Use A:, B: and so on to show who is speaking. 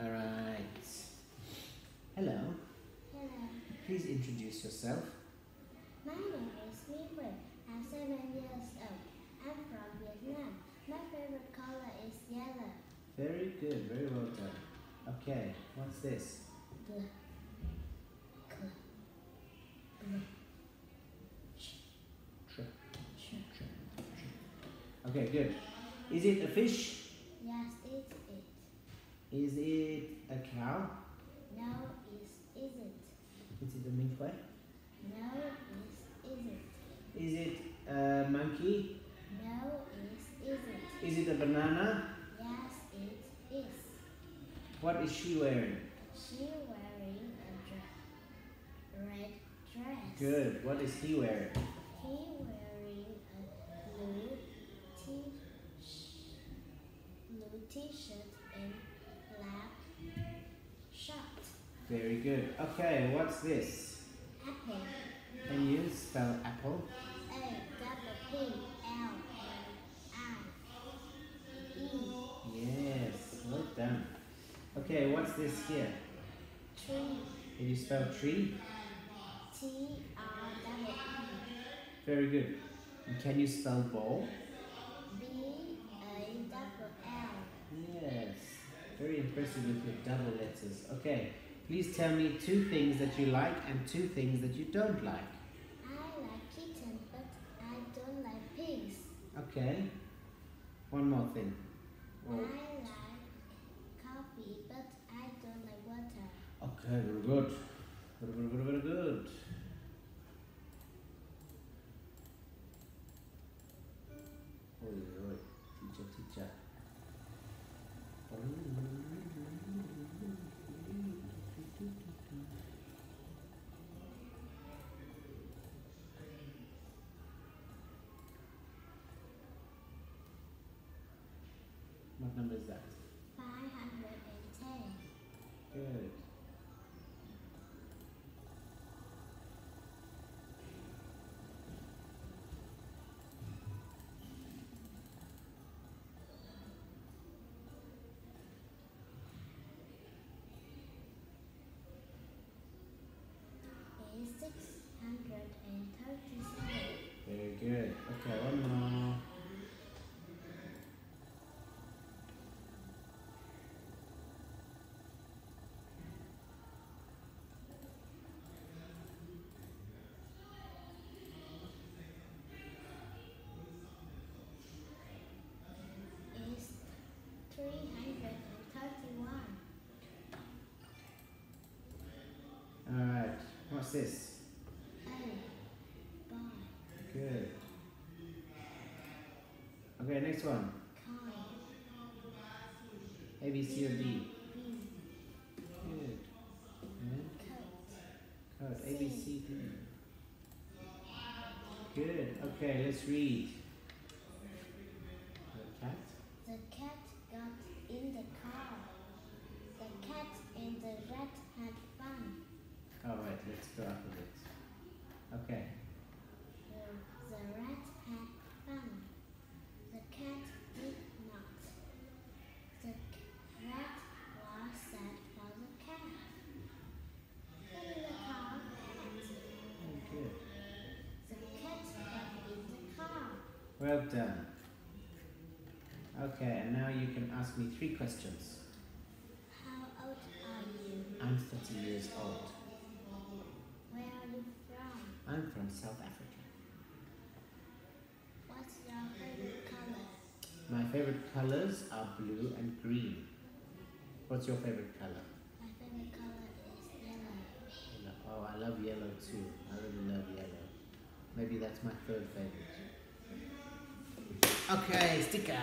A: All right. Hello.
B: Hello,
A: Please introduce yourself.
B: my name is Minh Khue. I'm seven years old. I'm from Vietnam. My favorite color is yellow.
A: Very good. Very well done. Okay. What's this?
B: Blue. Blue.
A: Okay. Good. Is it a fish?
B: Yes, it's it.
A: Is it a cow?
B: No, it isn't.
A: Is it a minkway?
B: No, it isn't.
A: Is it a monkey?
B: No, it isn't.
A: Is it a banana?
B: Yes, it is.
A: What is she wearing?
B: She wearing a dre- red dress.
A: Good. What is he wearing?
B: He wearing a blue t blue t-shirt and black shirt.
A: Very good. Okay. What's this?
B: Apple.
A: Can you spell apple?
B: A double P L I E
A: Yes. Well done. Okay. What's this here?
B: tree
A: Can you spell tree?
B: T R double E
A: Very good. And can you spell ball?
B: B A double L.
A: Yes. Very impressive with your double letters. Okay. Please tell me two things that you like and two things that you don't like.
B: I like kitten, but I don't like pigs.
A: Okay. One more thing.
B: I like coffee, but I don't like water.
A: okay, very good. Very, very, very, very good. What number is that?
B: Five hundred and ten.
A: Good. Okay, one more.
B: Three hundred and thirty-one.
A: Alright, what's this?
B: A boy,
A: Good. Okay, next one.
B: coin,
A: A, B, C, or D.
B: B,
A: Good. And
B: coat,
A: code. A, B, C, D. Good. Okay, let's read. The cat.
B: The cat got in the car. The cat and the rat had fun.
A: Alright, let's go alphabet. Okay. Well done. Okay, and now you can ask me three questions.
B: How old are you?
A: I'm 30 years old.
B: Where are you from?
A: I'm from South Africa.
B: What's your favorite color?
A: My favorite colors are blue and green. What's your favorite color?
B: My favorite color is yellow.
A: Yellow. Oh, I love yellow too. I really love yellow. Maybe that's my third favorite. Okay, sticker.